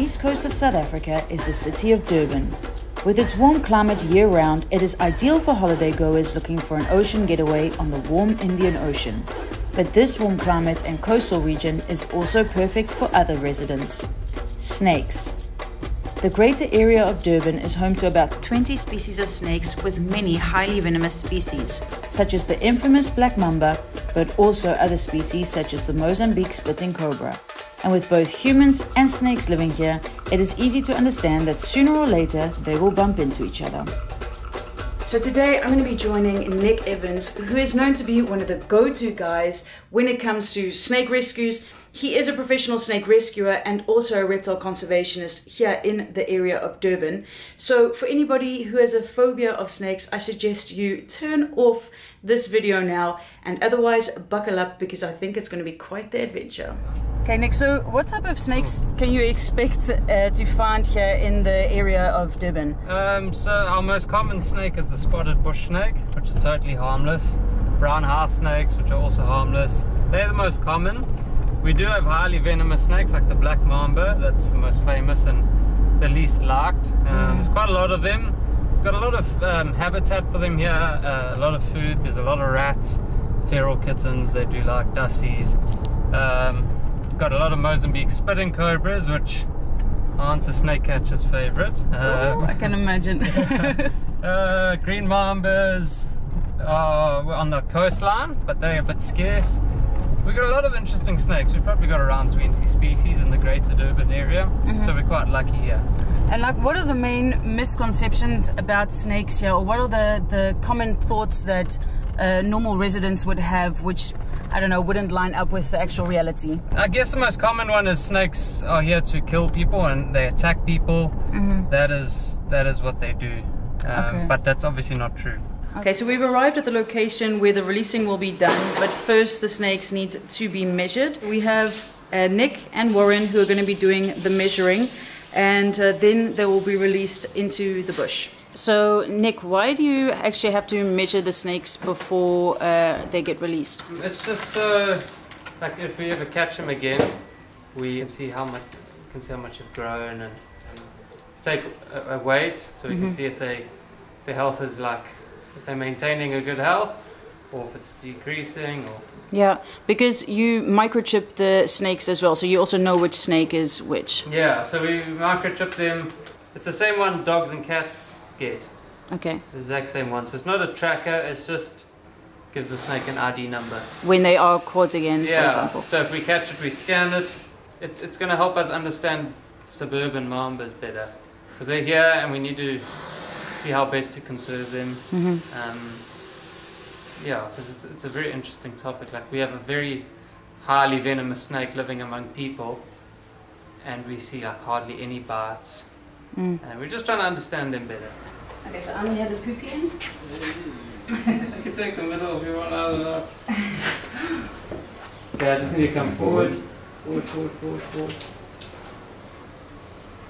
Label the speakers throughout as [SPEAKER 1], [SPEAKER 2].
[SPEAKER 1] east coast of South Africa is the city of Durban. With its warm climate year round, it is ideal for holiday goers looking for an ocean getaway on the warm Indian Ocean. But this warm climate and coastal region is also perfect for other residents. Snakes. The greater area of Durban is home to about 20 species of snakes with many highly venomous species, such as the infamous black mamba, but also other species such as the Mozambique spitting cobra. And with both humans and snakes living here, it is easy to understand that sooner or later they will bump into each other. So today I'm going to be joining Nick Evans, who is known to be one of the go-to guys when it comes to snake rescues he is a professional snake rescuer and also a reptile conservationist here in the area of Durban. So for anybody who has a phobia of snakes, I suggest you turn off this video now and otherwise buckle up because I think it's going to be quite the adventure. Okay, Nick, so what type of snakes can you expect uh, to find here in the area of Durban?
[SPEAKER 2] Um, so our most common snake is the spotted bush snake, which is totally harmless. Brown house snakes, which are also harmless. They're the most common. We do have highly venomous snakes like the black mamba, that's the most famous and the least liked. Um, mm. There's quite a lot of them. We've got a lot of um, habitat for them here, uh, a lot of food, there's a lot of rats, feral kittens, they do like dassies. Um, got a lot of Mozambique spitting cobras, which aren't a snake catcher's favorite.
[SPEAKER 1] Oh, I can imagine.
[SPEAKER 2] uh, green mambas are on the coastline, but they're a bit scarce. We've got a lot of interesting snakes. We've probably got around 20 species in the greater Durban area, mm -hmm. so we're quite lucky here.
[SPEAKER 1] And like, what are the main misconceptions about snakes here, or what are the, the common thoughts that uh, normal residents would have, which I don't know, wouldn't line up with the actual reality?
[SPEAKER 2] I guess the most common one is snakes are here to kill people and they attack people. Mm -hmm. That is that is what they do, um, okay. but that's obviously not true.
[SPEAKER 1] Okay, so we've arrived at the location where the releasing will be done, but first the snakes need to be measured. We have uh, Nick and Warren who are going to be doing the measuring, and uh, then they will be released into the bush. So, Nick, why do you actually have to measure the snakes before uh, they get released?
[SPEAKER 2] It's just uh, like if we ever catch them again, we can see how much can see how much have grown and, and take a, a weight so we mm -hmm. can mm-hmm. see if they if their health is like if they're maintaining a good health or if it's decreasing or
[SPEAKER 1] yeah because you microchip the snakes as well so you also know which snake is which
[SPEAKER 2] yeah so we microchip them it's the same one dogs and cats get
[SPEAKER 1] okay
[SPEAKER 2] the exact same one so it's not a tracker it's just gives the snake an id number
[SPEAKER 1] when they are caught again
[SPEAKER 2] yeah
[SPEAKER 1] for example
[SPEAKER 2] so if we catch it we scan it it's, it's going to help us understand suburban mambas better because they're here and we need to see how best to conserve them. Mm -hmm. um, yeah, because it's, it's a very interesting topic. Like we have a very highly venomous snake living among people, and we see like hardly any bites. Mm. And we're just trying to understand them better.
[SPEAKER 1] Okay, so I'm near the poopy end.
[SPEAKER 2] you can take the middle if you want out of that. Okay, I just need to come forward. Forward, forward, forward, forward.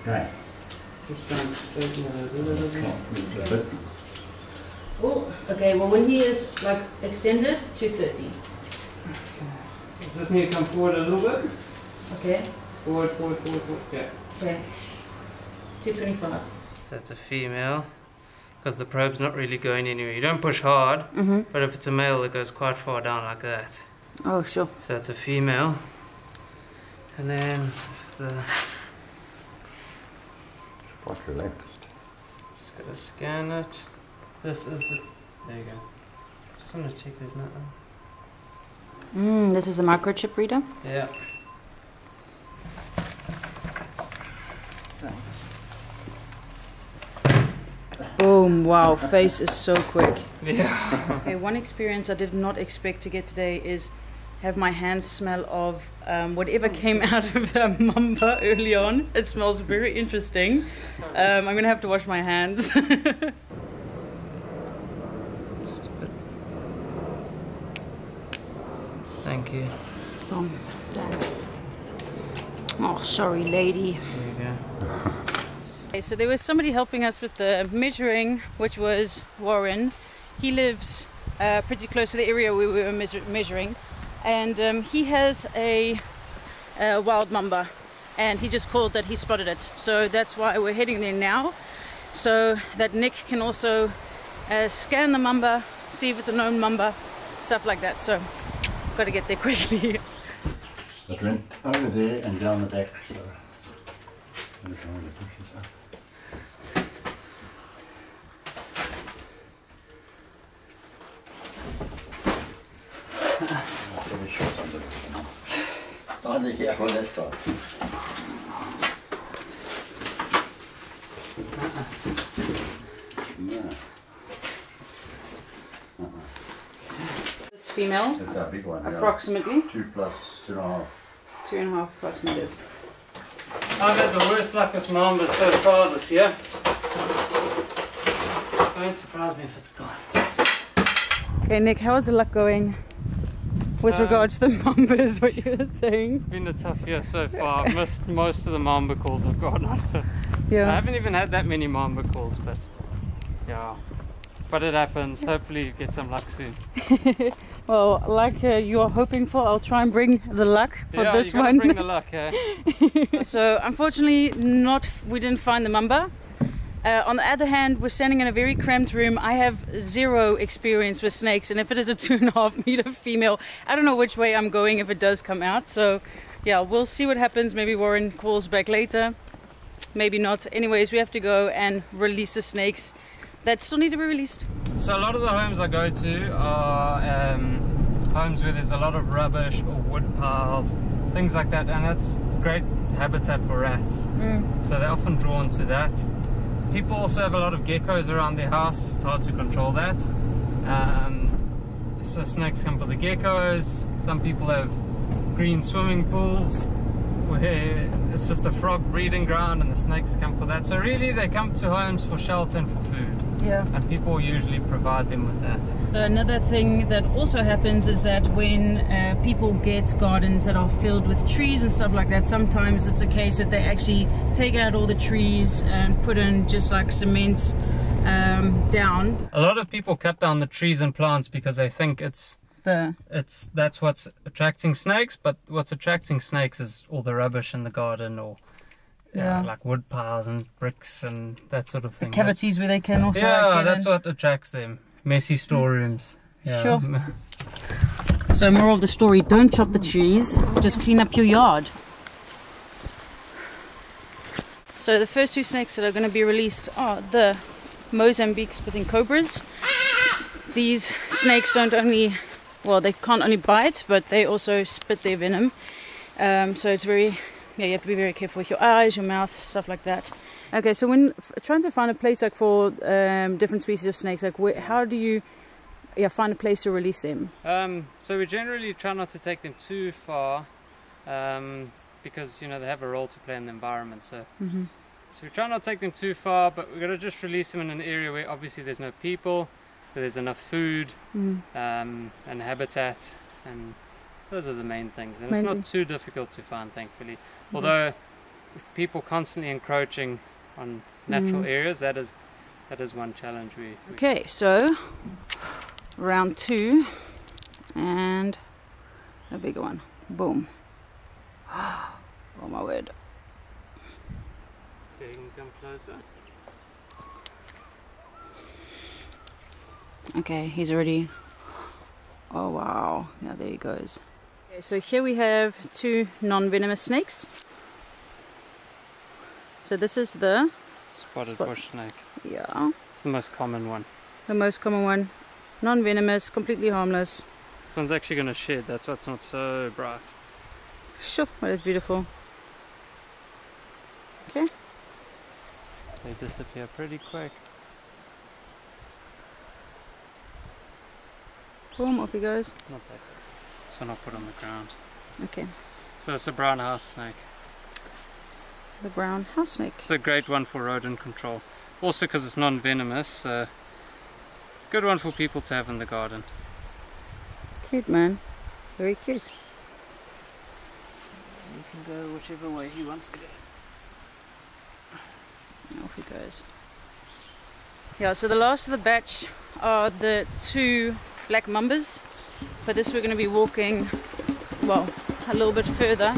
[SPEAKER 3] Right.
[SPEAKER 1] Oh, okay, well when he is like extended, 230.
[SPEAKER 2] Just need to come forward a little bit.
[SPEAKER 1] Okay.
[SPEAKER 2] Forward, forward, forward, forward. Yeah.
[SPEAKER 1] Okay. 225.
[SPEAKER 2] That's a female. Because the probe's not really going anywhere. You don't push hard, mm -hmm. but if it's a male, it goes quite far down like that.
[SPEAKER 1] Oh, sure.
[SPEAKER 2] So it's a female. And then the
[SPEAKER 3] quite relaxed.
[SPEAKER 2] Just gotta scan it. This is the. There you go. Just want to check there's nothing.
[SPEAKER 1] Mm, this is a microchip reader?
[SPEAKER 2] Yeah.
[SPEAKER 1] Boom, wow, face is so quick.
[SPEAKER 2] Yeah.
[SPEAKER 1] okay, one experience I did not expect to get today is have my hands smell of um, whatever came out of the mamba early on. It smells very interesting. Um, I'm gonna have to wash my hands.
[SPEAKER 2] Thank you.
[SPEAKER 1] Boom, done. Oh, sorry, lady.
[SPEAKER 2] There you go.
[SPEAKER 1] Okay, so there was somebody helping us with the measuring, which was Warren. He lives uh, pretty close to the area we were measuring and um, he has a, a, wild mamba and he just called that he spotted it. So that's why we're heading there now, so that Nick can also uh, scan the mamba, see if it's a known mamba, stuff like that. So got to get there quickly.
[SPEAKER 3] But went over there and down the back, so. I'm trying to push this up. I'll put a shot under this one. Oh, there, yeah, well, that's all. Yeah,
[SPEAKER 1] This female,
[SPEAKER 3] that's a big one. yeah.
[SPEAKER 1] approximately
[SPEAKER 3] Two plus two and a half.
[SPEAKER 1] two and a half plus meters.
[SPEAKER 2] I've had the worst luck with mambas so far this year. Don't surprise me if it's gone.
[SPEAKER 1] Okay, Nick, how is the luck going with
[SPEAKER 2] Um,
[SPEAKER 1] regards to the mambas? What you were saying?
[SPEAKER 2] Been a tough year so far. I've missed most of the mamba calls I've gotten. I
[SPEAKER 1] Yeah.
[SPEAKER 2] I haven't even had that many mamba calls, but yeah. But it happens. Hopefully you get some luck soon.
[SPEAKER 1] Well, like uh, you are hoping for, I'll try and bring the luck for
[SPEAKER 2] yeah,
[SPEAKER 1] this one.
[SPEAKER 2] bring the luck, eh?
[SPEAKER 1] so unfortunately, not we didn't find the mamba. Uh, on the other hand, we're standing in a very cramped room. I have zero experience with snakes, and if it is a two and a half meter female, I don't know which way I'm going if it does come out. So, yeah, we'll see what happens. Maybe Warren calls back later, maybe not. Anyways, we have to go and release the snakes that still need to be released.
[SPEAKER 2] So a lot of the homes I go to are um, homes where there's a lot of rubbish or wood piles, things like that, and it's great habitat for rats. So they're often drawn to that. People also have a lot of geckos around their house. It's hard to control that. Um, so snakes come for the geckos. Some people have green swimming pools where it's just a frog breeding ground and the snakes come for that. So really they come to homes for shelter and for food
[SPEAKER 1] Yeah.
[SPEAKER 2] and people usually provide them with that.
[SPEAKER 1] So another thing that also happens is that when uh, people get gardens that are filled with trees and stuff like that, sometimes it's a case that they actually take out all the trees and put in just like cement um, down.
[SPEAKER 2] A lot of people cut down the trees and plants because they think it's
[SPEAKER 1] The
[SPEAKER 2] it's that's what's attracting snakes, but what's attracting snakes is all the rubbish in the garden or
[SPEAKER 1] Yeah.
[SPEAKER 2] like wood piles and bricks and that sort of thing.
[SPEAKER 1] cavities where they can also.
[SPEAKER 2] Yeah, that's
[SPEAKER 1] in.
[SPEAKER 2] what attracts them. Messy storerooms. Yeah.
[SPEAKER 1] Sure. So moral of the story: don't chop the trees. Just clean up your yard. So the first two snakes that are going to be released are the Mozambique spitting cobras. These snakes don't only, well, they can't only bite, but they also spit their venom. Um, so it's very, yeah, you have to be very careful with your eyes, your mouth, stuff like that. Okay, so when trying to find a place like for um, different species of snakes, like where, how do you, yeah, find a place to release them?
[SPEAKER 2] Um, so we generally try not to take them too far, um, because you know they have a role to play in the environment. So,
[SPEAKER 1] Mhm.
[SPEAKER 2] so we try not to take them too far, but we're gonna just release them in an area where obviously there's no people, there's enough food
[SPEAKER 1] Mm.
[SPEAKER 2] um, and habitat, and those are the main things. And it's not too difficult to find, thankfully. Although, with people constantly encroaching on natural
[SPEAKER 1] Mm.
[SPEAKER 2] areas, that is that is one challenge we. we
[SPEAKER 1] Okay, so round two and a bigger one. Boom. Oh my word.
[SPEAKER 2] Okay, you can come closer.
[SPEAKER 1] Okay, he's already. Oh wow. Yeah, there he goes. Okay, so here we have two non venomous snakes. So this is the.
[SPEAKER 2] Spotted
[SPEAKER 1] Spot-
[SPEAKER 2] bush snake.
[SPEAKER 1] Yeah.
[SPEAKER 2] It's the most common one.
[SPEAKER 1] The most common one. Non venomous, completely harmless.
[SPEAKER 2] This one's actually going to shed, that's why it's not so bright.
[SPEAKER 1] Sure, well, it's beautiful. Okay.
[SPEAKER 2] They disappear pretty quick.
[SPEAKER 1] Boom, off he goes.
[SPEAKER 2] Not. This one I'll put on the ground.
[SPEAKER 1] Okay.
[SPEAKER 2] So it's a brown house snake.
[SPEAKER 1] The brown house snake.
[SPEAKER 2] It's a great one for rodent control. Also because it's non-venomous, so good one for people to have in the garden.
[SPEAKER 1] Cute man. Very cute. You can go whichever way he wants to go. And off he goes. Yeah, so the last of the batch are the two black mambas. For this we're going to be walking, well, a little bit further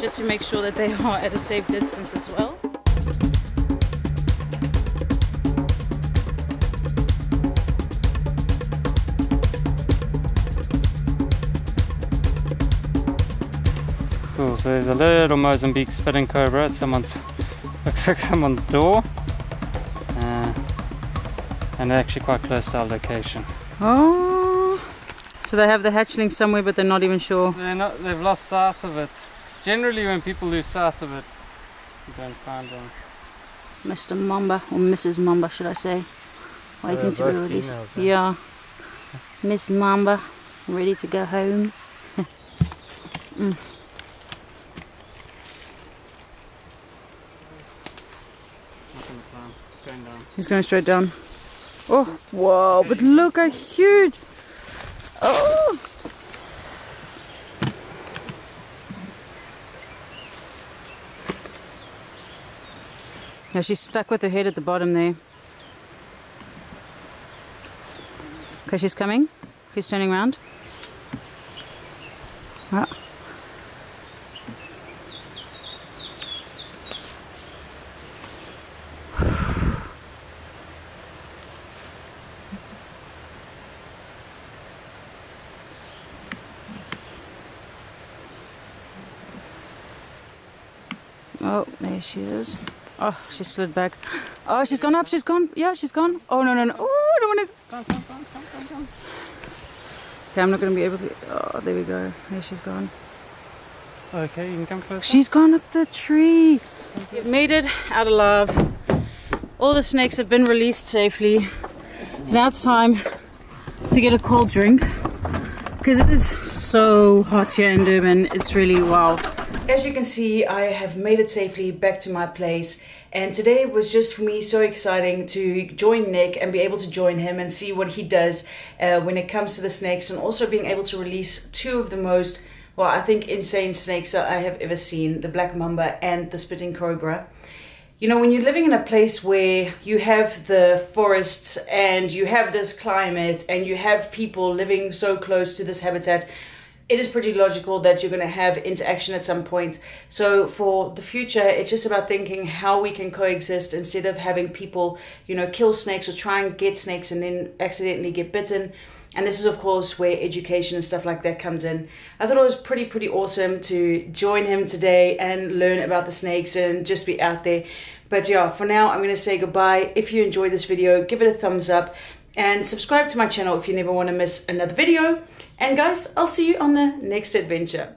[SPEAKER 1] just to make sure that they are at a safe distance as well.
[SPEAKER 2] Cool, so there's a little Mozambique spitting cobra at someone's, looks like someone's door. Uh, and they're actually quite close to our location.
[SPEAKER 1] Oh, so they have the hatchling somewhere, but they're not even sure.
[SPEAKER 2] They're not, they've lost sight of it. Generally when people lose sight of it, you don't find them.
[SPEAKER 1] Mr. Mamba, or Mrs. Mamba, should I say? Waiting to be released.
[SPEAKER 2] females?
[SPEAKER 1] Yeah. Miss Mamba, ready to go home. Mm.
[SPEAKER 2] Not in the time. It's going down.
[SPEAKER 1] He's going straight down. Oh, wow, but look how huge. Oh. Yeah, she's stuck with her head at the bottom there. Okay, she's coming. She's turning around. Oh, there she is. Oh, she slid back. Oh, she's gone up. She's gone. Yeah, she's gone. Oh, no, no, no. Oh, I don't want to.
[SPEAKER 2] Come, come, come, come, come, come.
[SPEAKER 1] Okay, I'm not going to be able to. Oh, there we go. There she's gone.
[SPEAKER 2] Okay, you can come closer.
[SPEAKER 1] She's gone up the tree. You've made it out alive. All the snakes have been released safely. Now it's time to get a cold drink because it is so hot here in Durban. It's really wow. As you can see, I have made it safely back to my place. And today was just for me so exciting to join Nick and be able to join him and see what he does uh, when it comes to the snakes, and also being able to release two of the most, well, I think, insane snakes that I have ever seen the black mamba and the spitting cobra. You know, when you're living in a place where you have the forests and you have this climate and you have people living so close to this habitat, it is pretty logical that you're going to have interaction at some point. So for the future, it's just about thinking how we can coexist instead of having people, you know, kill snakes or try and get snakes and then accidentally get bitten. And this is, of course, where education and stuff like that comes in. I thought it was pretty, pretty awesome to join him today and learn about the snakes and just be out there. But yeah, for now, I'm going to say goodbye. If you enjoyed this video, give it a thumbs up and subscribe to my channel if you never want to miss another video. And guys, I'll see you on the next adventure.